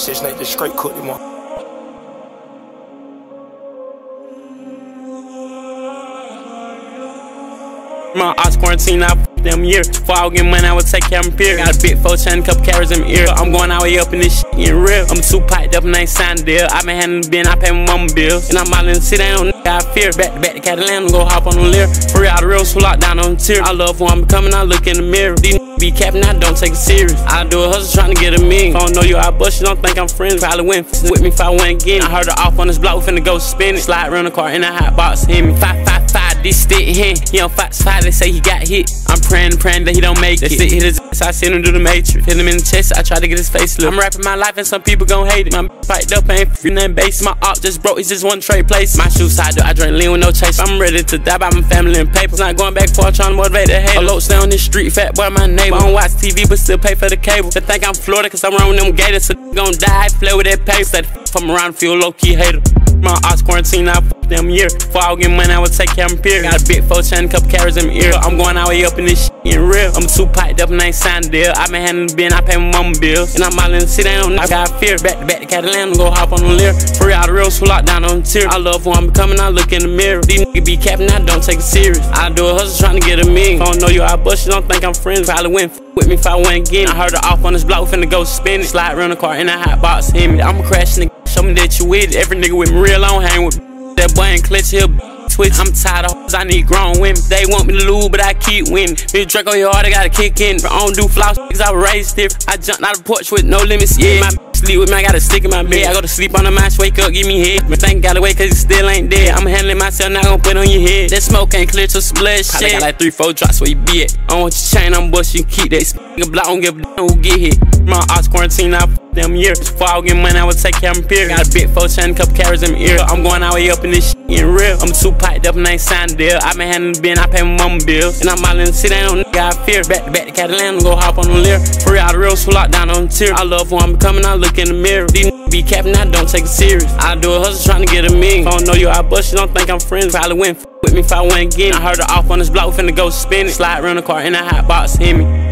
Six Nate just straight cooked him up. My odds quarantine, I them year. Before I get money, I would take care of my peer. Got a big four couple carats in my ear. I'm going all the way up in this shit, in real. I'm too piped up and I ain't signed a deal. I been handling the bin, I pay my mama bills. And I'm out in the city, no nigga I fear. Back to back to Catalan, go hop on the Lear. For real, the real, so locked down on the tier. I love who I'm becoming, I look in the mirror. These be capping, I don't take it serious. I do a hustle trying to get a million. I don't know you, I bust you, don't think I'm friends. Probably went with me if I went again. I heard her off on this block, we finna go spin it. Slide around the car in a hot box, hit me. Five, five, five, this stick hit. He on five, five, they say he got hit. I'm praying, praying that he don't make it. Stick hit his ass, I send him to the matrix. Hit him in the chest, I try to get his face look. I'm rapping my life and some people gon' hate it. My piped up, ain't free nothing base. My op just broke, it's just one trade place. My shoes side, I drink lean with no chase. I'm ready to die by my family and papers. Not going back for trying to motivate the. Low stay on this street, fat boy, my neighbor. I don't watch TV, but still pay for the cable. They think I'm Florida, cause I'm around them gators. So gon' die, play with that paper. Said from around, feel low key hater. My odds quarantine, I f them year. Before I get money, I would take care of my peer. Got a big four chain, couple carats in my ear. I'm going all the way up in this shit, in real. I'm too piped up and I ain't signed a deal. I been handling the bin, I pay my bills. And I'm out in the city, I don't I got fear. Back to back to Catalan, go hop on the Lear. For real, the real, so locked down on the tier. I love who I'm becoming, I look in the mirror. These niggas be capping, I don't take it serious. I do a hustle trying to get a million. I don't know you, I bust you, don't think I'm friends. Probably went with me if I went again. I heard her off on this block, finna go spin it. Slide around the car in a hot box, hit me. I'ma crash nigga, me that you with it. Every nigga with me real, don't hang with that boy ain't clutch, he'll twitch. I'm tired of hoes, I need grown women. They want me to lose, but I keep winning. Big Draco, your heart, I gotta kick in. I don't do floss, cause I raised different. I jumped out the porch with no limits, yeah. My sleep with me, I got a stick in my bed. I go to sleep on the match, wake up, give me head. But thank God away, cause it still ain't dead. I'm handling myself, not gonna put on your head. That smoke ain't clear to split shit. got like three, four drops where you be at. I want your chain, I'm busting, keep that. Nigga block, don't give a damn who get hit. My odds quarantine, I them years. Before I get money, I would take care of my peer. Got a big four chain, couple carats in my ear. I'm going all the way up in this shit, in real. I'm too piped up and I ain't signed a deal. I been handling the bin, I pay my mama bills. And I'm out in the city, ain't no nigga I fear. Back to back to Catalan, go hop on the Lear. Free real, the real, so locked down on the tier. I love who I'm becoming, I look in the mirror. These be capping, I don't take it serious. I do a hustle trying to get a million. I don't know you, I bust you, don't think I'm friends. Probably went with me if I went again. I heard her off on this block, finna go spin it. Slide around the car in a hot box, hit me.